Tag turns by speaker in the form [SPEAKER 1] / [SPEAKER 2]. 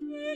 [SPEAKER 1] Yeah.